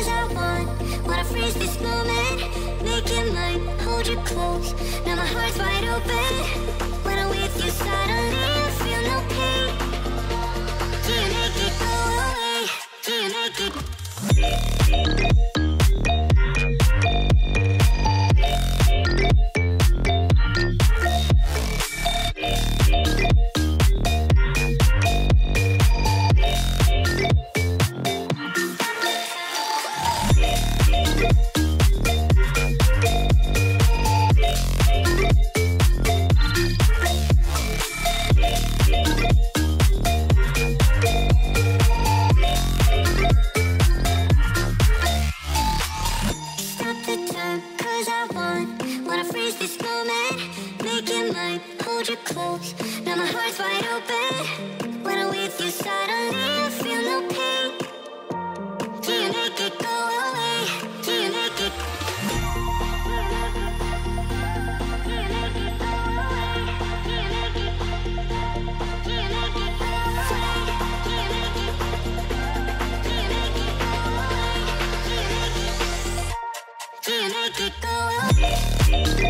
Cause I want, wanna freeze this moment Make it mine, hold you close Now my heart's wide open. When I'm with you suddenly I feel no pain. Do you make it go away? Do you make it Now my heart's wide open When I'm you suddenly. Feel no pain. Do you make it go away? Do you make it? Do you make it go away?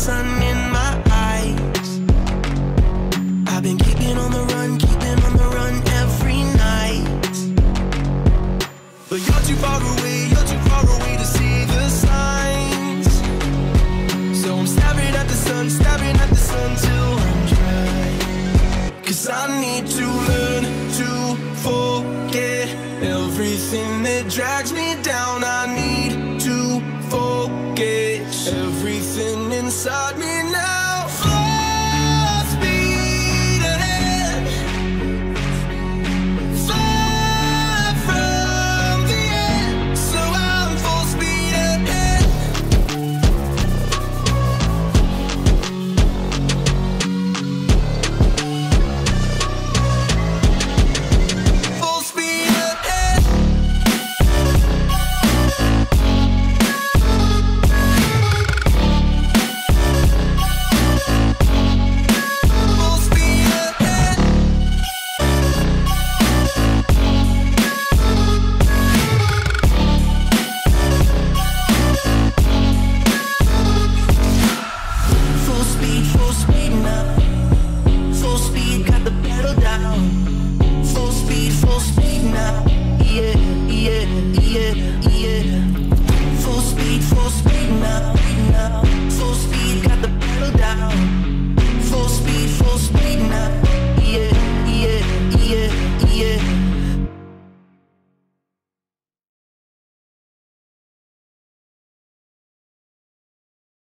sun in my eyes. I've been keeping on the run, keeping on the run every night. But you're too far away, you're too far away to see the signs. So I'm staring at the sun, staring at the sun till I'm dry. Cause I need to learn to forget everything that drags me